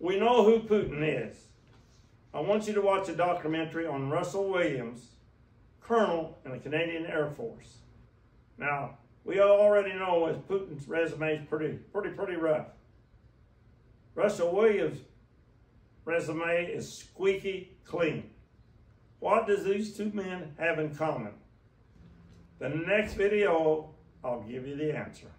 We know who Putin is. I want you to watch a documentary on Russell Williams, Colonel in the Canadian Air Force. Now, we already know that Putin's resume is pretty, pretty, pretty rough. Russell Williams' resume is squeaky clean. What does these two men have in common? The next video, I'll give you the answer.